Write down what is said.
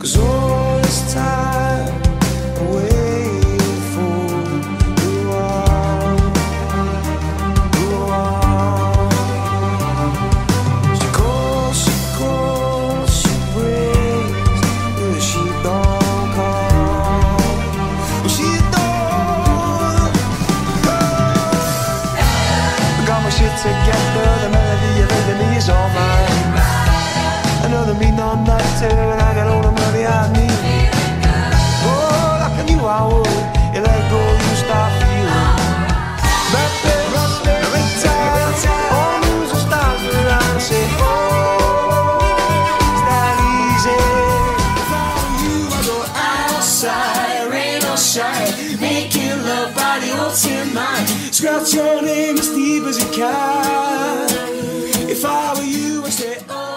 Cause all this time I waited for. She calls, she calls, she she don't she don't. I got my shit together, the melody. your shine, making love by the old tin mine. Scratch your name as deep as you can. If I were you, I'd stay. Oh,